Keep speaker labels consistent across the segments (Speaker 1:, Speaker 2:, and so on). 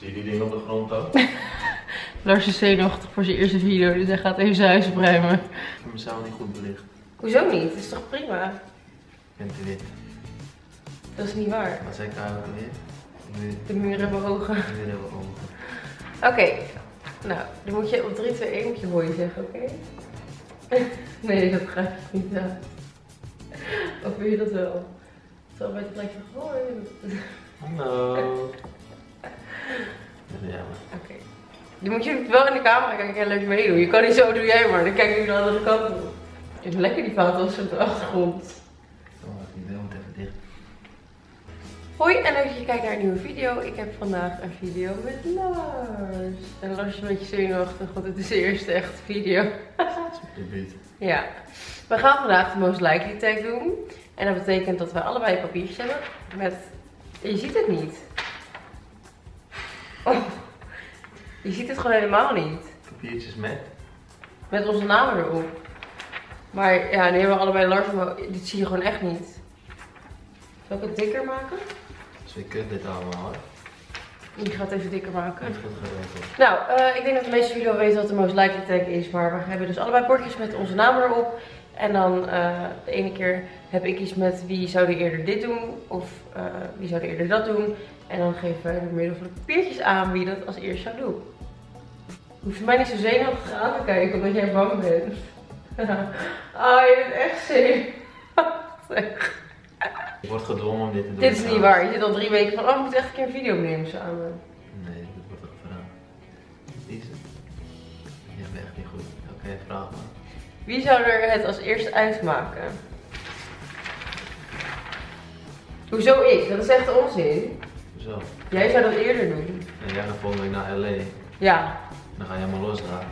Speaker 1: Zie je die dingen op de grond ook?
Speaker 2: Lars is zenuwachtig voor zijn eerste video, dus hij gaat even zijn huis opruimen.
Speaker 1: Ik heb mezelf niet goed belicht.
Speaker 2: Hoezo niet? Dat is toch prima?
Speaker 1: Ik ben te wit.
Speaker 2: Dat is niet waar.
Speaker 1: Wat zei ik daar ook alweer? Nu,
Speaker 2: De muren hebben ogen.
Speaker 1: nu weer hebben we ogen.
Speaker 2: Oké, nou, dan moet je op 3, 2, 1 moet je hoi zeggen, oké? nee, dat ga ik niet aan. Of wil je dat wel? Zo bij het plekje hoi.
Speaker 1: Hallo. Ja.
Speaker 2: Oké. Dan moet je wel in de camera kijken en leuk meedoen. Je kan niet zo doe jij maar, dan kijk ik de andere kant op. Het lekker die vaatels op de achtergrond.
Speaker 1: Oh, die deur moet even dicht.
Speaker 2: Hoi en leuk dat je kijkt naar een nieuwe video. Ik heb vandaag een video met Lars. En Lars is een beetje zenuwachtig, want het is de eerste echte video.
Speaker 1: Dat is mijn debuut.
Speaker 2: Ja, we gaan vandaag de Most Likely tag doen. En dat betekent dat we allebei papiertjes hebben met... Je ziet het niet. Oh, je ziet het gewoon helemaal niet.
Speaker 1: Papiertjes met.
Speaker 2: Met onze namen erop. Maar ja, nu hebben we allebei Lars, maar dit zie je gewoon echt niet. Zal ik het dikker maken?
Speaker 1: Ik kut dit allemaal hoor.
Speaker 2: Ik ga het even dikker maken.
Speaker 1: Niet goed geregeld.
Speaker 2: Nou, eh, ik denk dat de meeste jullie wel weten wat de most likely tag is. Maar we hebben dus allebei bordjes met onze namen erop. En dan eh, de ene keer heb ik iets met wie zou er eerder dit doen. Of eh, wie zou er eerder dat doen. En dan geven wij door middel van de papiertjes aan wie dat als eerst zou doen. Je hoeft mij niet zo zenuwachtig aan te kijken omdat jij bang bent. Ah, je bent echt zenuwachtig.
Speaker 1: Ik word gedwongen om dit te doen.
Speaker 2: Dit is niet waar. Je zit al drie weken van, oh, we moeten echt een keer een video opnemen samen.
Speaker 1: Nee, dat wordt ook gedaan. Deze. Je bent echt niet goed. Oké, vraag maar.
Speaker 2: Wie zou er het als eerste uitmaken? Hoezo ik? Dat is echt onzin.
Speaker 1: Zo.
Speaker 2: Jij zou dat eerder doen.
Speaker 1: En jij gaat volgende week naar LA.
Speaker 2: Ja.
Speaker 1: Dan ga jij maar losgaan.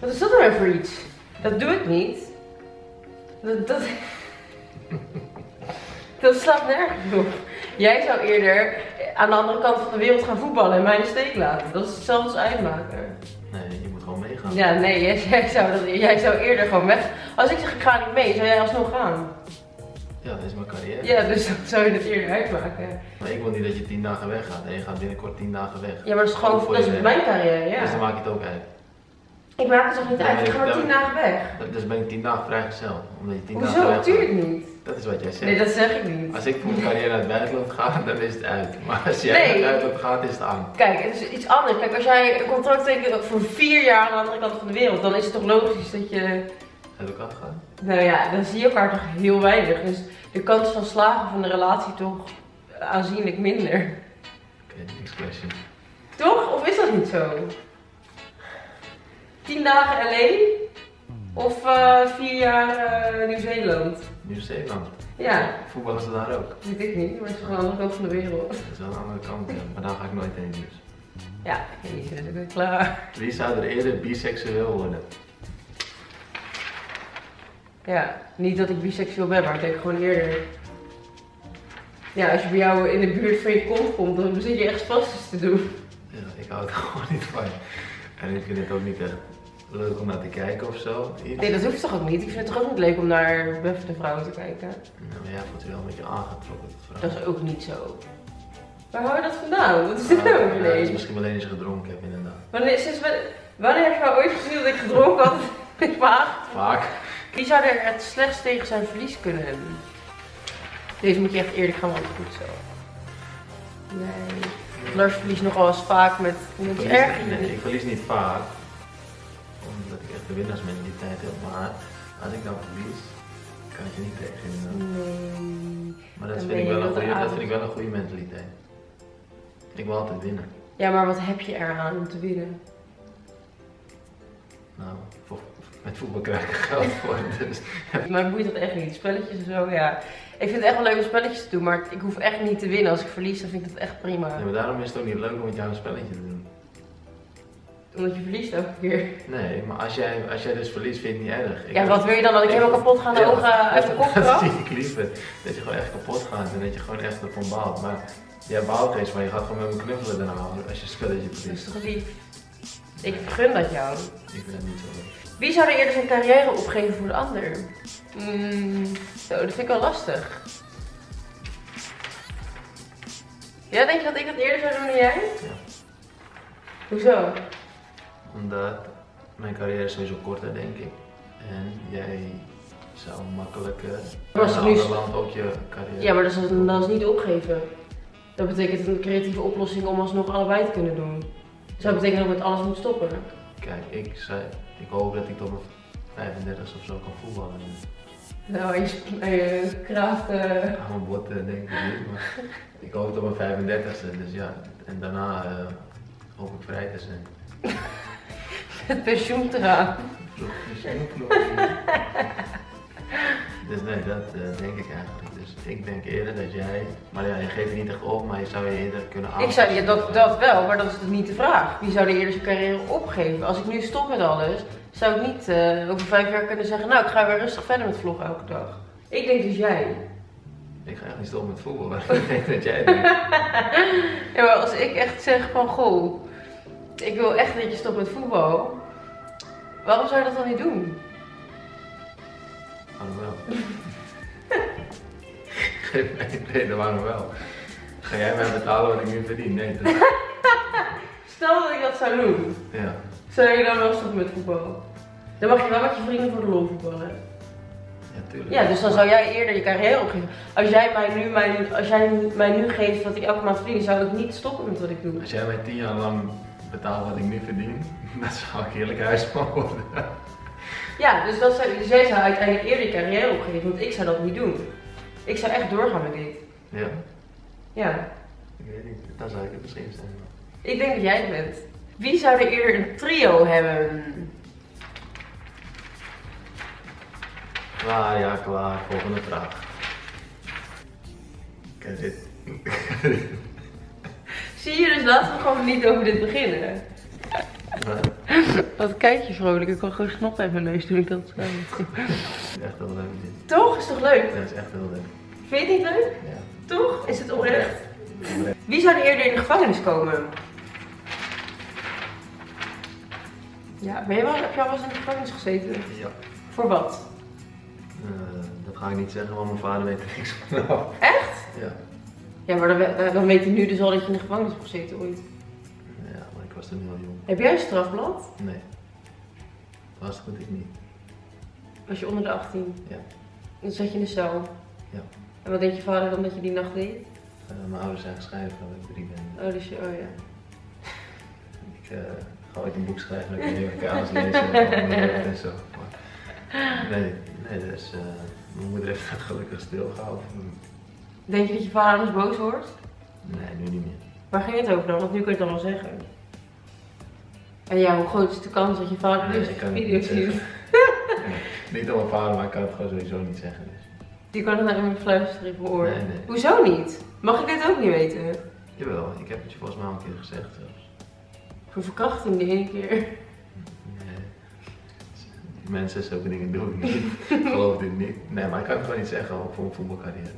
Speaker 2: Wat is dat nou weer voor iets? Dat doe ik niet. Dat, dat... dat slaat nergens op. Jij zou eerder aan de andere kant van de wereld gaan voetballen en mij in de steek laten. Dat is hetzelfde als uitmaken.
Speaker 1: Nee, je moet gewoon meegaan.
Speaker 2: Ja, nee, jij, jij zou dat, jij zou eerder gewoon weg. Als ik zeg ik ga niet mee, zou jij alsnog gaan.
Speaker 1: Ja, dat is mijn carrière.
Speaker 2: Ja, dus dan zou je het eerder uitmaken.
Speaker 1: Maar ik wil niet dat je tien dagen weg gaat en je gaat binnenkort tien dagen weg.
Speaker 2: Ja, maar dat is gewoon,
Speaker 1: Voor
Speaker 2: dat is mijn carrière, ja.
Speaker 1: Dus dan maak je het ook uit.
Speaker 2: Ik maak het toch niet uit, ik ga tien dagen weg.
Speaker 1: Dus ben ik tien dagen vrijgezel. Omdat je tien dagen
Speaker 2: Hoezo?
Speaker 1: weg
Speaker 2: Natuurlijk
Speaker 1: gaat.
Speaker 2: niet.
Speaker 1: Dat is wat jij zegt.
Speaker 2: Nee, dat zeg ik niet.
Speaker 1: Als ik voor mijn carrière naar het buitenland ga, dan is het uit. Maar als jij
Speaker 2: Nee.
Speaker 1: naar het buitenland gaat, is het aan.
Speaker 2: Kijk, het is iets anders. Kijk, als jij een contract tekent voor vier jaar aan de andere kant van de wereld, dan is het toch logisch dat je...
Speaker 1: Uit elkaar gaan?
Speaker 2: Nou ja, dan zie je elkaar toch heel weinig. Dus de kans van slagen van de relatie toch aanzienlijk minder.
Speaker 1: Oké, next question.
Speaker 2: Toch? Of is dat niet zo? Tien dagen LA? Of eh, vier jaar eh, Nieuw-Zeeland?
Speaker 1: Nieuw-Zeeland.
Speaker 2: Ja,
Speaker 1: Voetballen ze daar ook.
Speaker 2: weet ik niet, maar het is gewoon aan de andere kant van de wereld.
Speaker 1: Dat is wel een andere kant, ja. Maar daar ga ik nooit heen dus.
Speaker 2: Ja, ik ben klaar.
Speaker 1: Wie zou er eerder biseksueel worden?
Speaker 2: Ja, niet dat ik biseksueel ben, maar ik denk gewoon eerder. Ja, als je bij jou in de buurt van je kont komt, dan zit je echt iets te doen.
Speaker 1: Ja, ik hou het gewoon niet van. En ik vind het ook niet echt leuk om naar te kijken of zo. Iets.
Speaker 2: Nee, dat hoeft toch ook niet? Ik vind het toch ook niet leuk om naar buffende vrouwen te kijken?
Speaker 1: Nou, maar jij voelt je wel een beetje aangetrokken tot vrouwen.
Speaker 2: Dat is ook niet zo. Waar hou je dat vandaan? Wat is dit nou
Speaker 1: Ah,
Speaker 2: weer
Speaker 1: ja, is misschien alleen als je gedronken hebt, inderdaad.
Speaker 2: Wanneer, sinds wanneer, heb je nou ooit gezien dat ik gedronken had? Ik waag.
Speaker 1: Vaak.
Speaker 2: Wie zou er het slechtst tegen zijn verlies kunnen hebben? Deze moet je echt eerlijk gaan, want goed zo. Nee. Lars verliest nogal eens vaak met
Speaker 1: verlies,
Speaker 2: erg.
Speaker 1: nee, ik verlies niet vaak. Omdat ik echt de winnaarsmentaliteit heb. Maar als ik dan verlies, kan ik je niet tegen.
Speaker 2: Nee.
Speaker 1: Maar dat vind, ik wel een
Speaker 2: de
Speaker 1: goede, dat vind ik wel een goede mentaliteit. Ik wil altijd winnen.
Speaker 2: Ja, maar wat heb je eraan om te winnen?
Speaker 1: Nou, voor, met voetbal krijg ik geld voor. Dus
Speaker 2: Maar boeit dat echt niet. Spelletjes en zo, ja. Ik vind het echt wel leuk om spelletjes te doen, maar ik hoef echt niet te winnen. Als ik verlies, dan vind ik dat echt prima.
Speaker 1: ja, maar daarom is het ook niet leuk om met jou een spelletje te doen.
Speaker 2: Omdat je verliest elke keer.
Speaker 1: Nee, maar als jij, als jij dus verliest, vind je het niet erg. Ik
Speaker 2: Ja, wat wil je dan? Dat ik helemaal kapot ga en de
Speaker 1: Ja,
Speaker 2: ogen uit de kop
Speaker 1: Dat zie ik liever. Dat je gewoon echt kapot gaat en dat je gewoon echt ervan baalt. Maar jij baalt eens, maar je gaat gewoon met me knuffelen daarna als je een spelletje
Speaker 2: Dat is
Speaker 1: verliest.
Speaker 2: toch lief? Ik gun dat jou.
Speaker 1: Ik vind dat niet zo leuk.
Speaker 2: Wie zou er eerder zijn carrière opgeven voor de ander? Mm, zo, dat vind ik wel lastig. Ja, denk je dat ik dat eerder zou doen dan jij?
Speaker 1: Ja.
Speaker 2: Hoezo?
Speaker 1: Omdat mijn carrière is sowieso korter, denk ik. En jij zou makkelijker
Speaker 2: Maar als
Speaker 1: in
Speaker 2: het
Speaker 1: een
Speaker 2: nu-
Speaker 1: ander land ook je carrière...
Speaker 2: Ja, maar dat is, dat is niet opgeven. Dat betekent een creatieve oplossing om alsnog allebei te kunnen doen. Dus dat betekent dat ik met alles moet stoppen.
Speaker 1: Kijk, ik zei, ik hoop dat ik tot mijn 35 of zo kan voetballen.
Speaker 2: Nou, je, sp- je kraaft... eh,
Speaker 1: Aan mijn botten denk ik niet, maar ik hoop tot mijn 35ste. Dus ja, en daarna eh, hoop ik vrij te zijn.
Speaker 2: het pensioen te gaan.
Speaker 1: Dus nee, dat eh, denk ik eigenlijk. Dus ik denk eerder dat jij, maar ja, je geeft het niet echt op, maar je zou je eerder kunnen
Speaker 2: Ik
Speaker 1: aanpassen.
Speaker 2: zou, ja, dat, dat wel, maar dat is dus niet de vraag. Wie zou er eerder zijn carrière opgeven? Als ik nu stop met alles, zou ik niet eh, over vijf jaar kunnen zeggen, nou, ik ga weer rustig verder met vloggen elke dag. Ik denk dus jij.
Speaker 1: Ik ga echt niet stoppen met voetbal, maar ik denk dat jij denkt.
Speaker 2: Ja, maar als ik echt zeg van, goh, ik wil echt dat je stopt met voetbal. Waarom zou je dat dan niet doen?
Speaker 1: Een reden waarom wel. Ga jij mij betalen wat ik nu verdien? Nee, dat...
Speaker 2: Stel dat ik dat zou doen.
Speaker 1: Ja.
Speaker 2: Zou je dan wel stoppen met voetbal? Dan mag je wel met je vrienden voor de lol voetballen.
Speaker 1: Ja, tuurlijk.
Speaker 2: Ja, dus dan zou jij eerder je carrière opgeven. Als jij mij nu, mijn, als jij mij nu geeft wat ik elke maand verdien, zou ik niet stoppen met wat ik doe.
Speaker 1: Als jij mij tien jaar lang betaalt wat ik nu verdien, dan zou ik heerlijk huisman worden.
Speaker 2: Ja, dus, dat dus jij zou uiteindelijk eerder je carrière opgeven, want ik zou dat niet doen. Ik zou echt doorgaan met dit.
Speaker 1: Ja,
Speaker 2: Ja,
Speaker 1: ik weet niet. Dan zou ik het misschien zijn.
Speaker 2: ik denk dat jij het bent. Wie zou er eerder een trio hebben?
Speaker 1: Klaar, ja, klaar. Volgende vraag. Kijk, dit.
Speaker 2: Zie je, dus laten we gewoon niet over dit beginnen. Wat kijk je vrolijk? Ik kan gewoon snot uit mijn neus toen ik dat zei.
Speaker 1: echt heel leuk dit.
Speaker 2: Toch? Is toch leuk?
Speaker 1: Dat is echt heel leuk.
Speaker 2: Vind je het niet leuk?
Speaker 1: Ja.
Speaker 2: Toch? Is het oprecht?
Speaker 1: Oprecht.
Speaker 2: Wie zou er eerder in de gevangenis komen? Ja, ben je wel, heb al wel eens in de gevangenis gezeten?
Speaker 1: Ja.
Speaker 2: Voor wat?
Speaker 1: Eh, dat ga ik niet zeggen, want mijn vader weet er niks van.
Speaker 2: Echt?
Speaker 1: Ja.
Speaker 2: Ja, maar dan, dan weet hij nu dus al dat je in de gevangenis hebt gezeten ooit.
Speaker 1: Ja, maar ik was toen heel jong.
Speaker 2: Heb jij een strafblad?
Speaker 1: Nee. Was goed, ik niet.
Speaker 2: Was je onder de 18?
Speaker 1: Ja.
Speaker 2: Dan zat je in de cel?
Speaker 1: Ja.
Speaker 2: En wat deed je vader dan dat je die nacht deed?
Speaker 1: Eh, mijn ouders zijn gescheiden van ik drie ben.
Speaker 2: Oh, dus je, oh ja.
Speaker 1: Ik eh, ga ooit een boek schrijven en ik lezen van mijn jeugd en zo. Maar, nee, nee, dus mijn moeder heeft het gelukkig stilgehouden.
Speaker 2: Denk je dat je vader anders boos wordt?
Speaker 1: Nee, nu niet meer.
Speaker 2: Waar ging het over dan? Want nu kun je het dan wel zeggen. En ja, hoe groot is de kans dat je vader
Speaker 1: Nee,
Speaker 2: dus video
Speaker 1: niet
Speaker 2: ziet?
Speaker 1: Niet om mijn vader, maar ik kan het gewoon sowieso niet zeggen. Dus.
Speaker 2: Die kan het naar mijn fluisteren in mijn oor.
Speaker 1: Nee, nee.
Speaker 2: Hoezo niet? Mag ik dit ook niet weten?
Speaker 1: Jawel, ik heb het je volgens mij al een keer gezegd zelfs.
Speaker 2: Voor verkrachting de ene keer.
Speaker 1: Nee. Die mensen zulke dingen doe ik niet. Ik geloof dit niet. Nee, maar ik kan het gewoon niet zeggen voor mijn voetbalcarrière.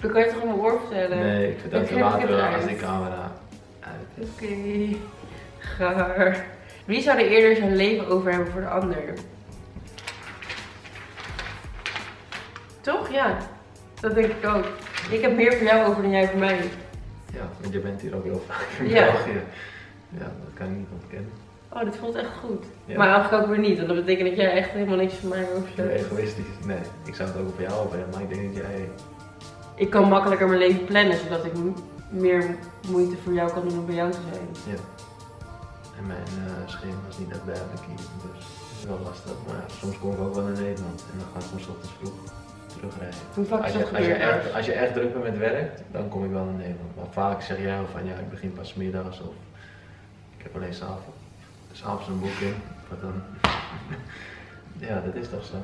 Speaker 2: Dan kan je het toch in mijn oor vertellen?
Speaker 1: Nee, ik vertel het later als die camera uit is.
Speaker 2: Oké. Wie zou er eerder zijn leven over hebben voor de ander? Toch? Ja. Dat denk ik ook. Ik heb meer voor jou over dan jij voor mij.
Speaker 1: Ja, want je bent hier ook heel vaak in
Speaker 2: Ja.
Speaker 1: België. Ja, dat kan ik niet ontkennen.
Speaker 2: Oh, dit voelt echt goed.
Speaker 1: Ja.
Speaker 2: Maar eigenlijk ook weer niet. Want dat betekent dat jij echt helemaal niks van mij
Speaker 1: ben
Speaker 2: overzet.
Speaker 1: egoïstisch. Nee, ik zou het ook op jou over hebben, maar ik denk dat jij...
Speaker 2: Ik kan makkelijker mijn leven plannen, zodat ik meer moeite voor jou kan doen om bij jou te zijn.
Speaker 1: Ja. En mijn eh schema is niet duidelijk hier, dus dat is wel lastig. Maar soms kom ik ook wel naar Nederland en dan ga ik soms ochtends vroeg terugrijden.
Speaker 2: Hoe vaak
Speaker 1: Als
Speaker 2: is
Speaker 1: je,
Speaker 2: dat
Speaker 1: als, je echt, als je echt druk bent met werk, dan kom ik wel naar Nederland. Maar vaak zeg jij van ja, ik begin pas middags of ik heb alleen s'avonds. S'avonds een boeking. Wat dan? ja, dat is toch zo.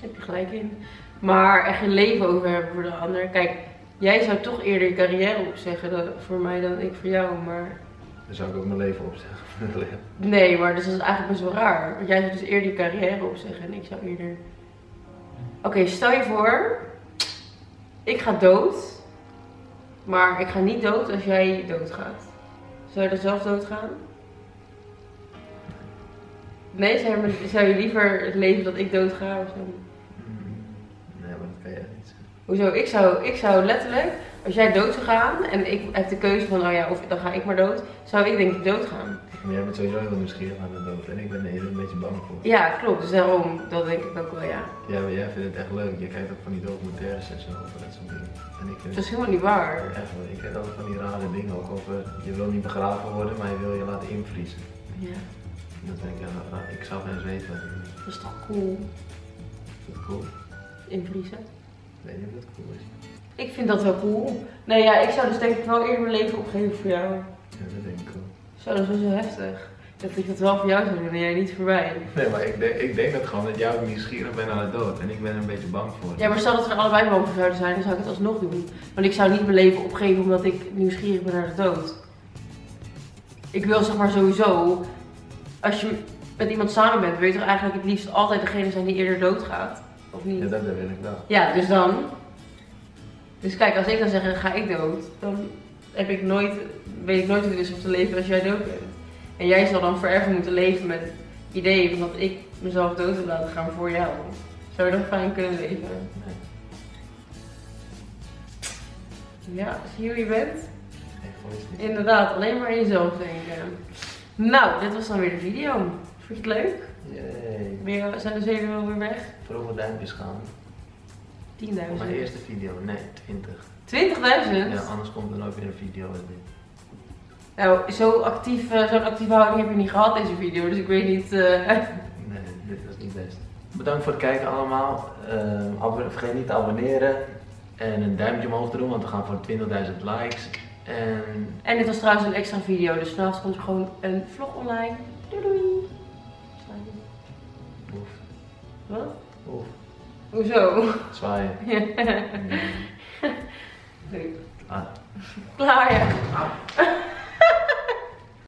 Speaker 2: Heb je gelijk in. Maar echt een leven over hebben voor de ander. Kijk, jij zou toch eerder je carrière opzeggen dan, voor mij dan ik voor jou. Maar
Speaker 1: Dan zou ik ook mijn leven opzeggen.
Speaker 2: nee, maar dus dat is eigenlijk best wel raar. Want jij zou dus eerder je carrière opzeggen en ik zou eerder... Oké, stel je voor, ik ga dood. Maar ik ga niet dood als jij doodgaat. Zou je dan zelf doodgaan? Nee, zou je, zou je liever het leven dat ik doodga of zo?
Speaker 1: nee, maar dat kan jij niet zeggen.
Speaker 2: Hoezo? Ik zou, ik zou letterlijk, Als jij dood zou gaan en ik heb de keuze van, oh ja, of dan ga ik maar dood, zou ik denk ik dood gaan.
Speaker 1: Maar jij bent sowieso heel nieuwsgierig naar de dood en ik ben er een beetje bang voor.
Speaker 2: Ja, klopt. Dus daarom, dat denk ik ook wel, ja.
Speaker 1: Ja, maar jij vindt het echt leuk. Je kijkt ook van die documentaires en zo over dat soort dingen. En ik vind
Speaker 2: Dat is helemaal niet waar.
Speaker 1: echt. Ik kijk altijd van die rare dingen ook over. Je wil niet begraven worden, maar je wil je laten invriezen.
Speaker 2: Ja,
Speaker 1: Dat denk ik, ja, ik zou wel eens weten wat ik doe.
Speaker 2: dat is toch cool.
Speaker 1: Is dat cool?
Speaker 2: Invriezen.
Speaker 1: Ik weet niet of dat cool is.
Speaker 2: Ik vind dat wel cool. Nee, ja, ik zou dus denk ik wel eerder mijn leven opgeven voor jou.
Speaker 1: Ja, dat denk ik wel.
Speaker 2: Zo, dat is wel zo heftig. Dat ik dat wel voor jou zou doen en jij niet voor mij.
Speaker 1: Nee, maar ik denk, ik denk dat gewoon dat jij nieuwsgierig bent naar de dood. En ik ben er een beetje bang voor.
Speaker 2: Ja, maar stel dat we er allebei bang voor zouden zijn, dan zou ik het alsnog doen. Want ik zou niet mijn leven opgeven omdat ik nieuwsgierig ben naar de dood. Ik wil zeg maar sowieso, als je met iemand samen bent, wil je toch eigenlijk het liefst altijd degene zijn die eerder doodgaat? Of niet?
Speaker 1: Ja, dat wil ik wel.
Speaker 2: Ja, dus dan. Dus kijk, als ik dan zeg, ga ik dood, dan heb ik nooit, weet ik nooit hoe het is om te leven als jij dood bent. En jij zal dan forever moeten leven met het idee van dat ik mezelf dood wil laten gaan voor jou. Zou je dan fijn kunnen leven?
Speaker 1: Nee,
Speaker 2: Ja, zie je hoe je bent?
Speaker 1: nee.
Speaker 2: Inderdaad, alleen maar aan jezelf denken. Nou, dit was dan weer de video. Vond je het leuk? Ben je- zijn de zenuwen weer weg?
Speaker 1: Voor mijn duimpjes gaan.
Speaker 2: 10.000.
Speaker 1: Voor mijn eerste video. Nee, 20.
Speaker 2: 20.000?
Speaker 1: Ja, anders komt er nooit weer een video als dit.
Speaker 2: Nou, zo actief, eh, zo'n actieve houding heb je niet gehad deze video, dus ik weet niet. eh,
Speaker 1: Nee, dit was niet best. Bedankt voor het kijken allemaal. Abonne- vergeet niet te abonneren. En een duimpje omhoog te doen, want we gaan voor 20.000 likes. En
Speaker 2: En dit was trouwens een extra video, dus vanavond komt er gewoon een vlog online. Doei doei!
Speaker 1: oef,
Speaker 2: Wat?
Speaker 1: oef,
Speaker 2: Hoezo?
Speaker 1: zwaaien.
Speaker 2: Leuk.
Speaker 1: Ah.
Speaker 2: Klaar ja.
Speaker 1: Ah.